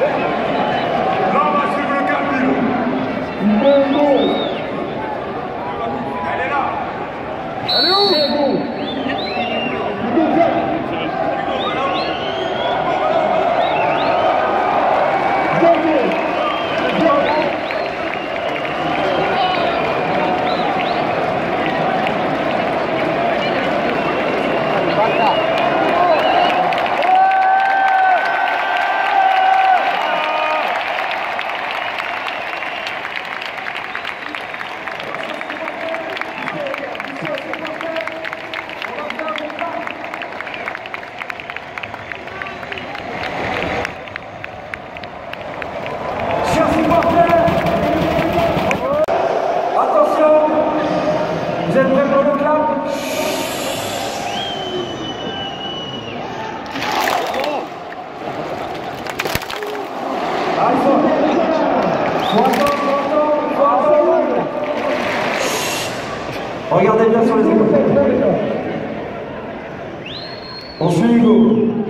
Est où? Êtes prêts pour le clap. Regardez bien sur les épaules. On suit Hugo.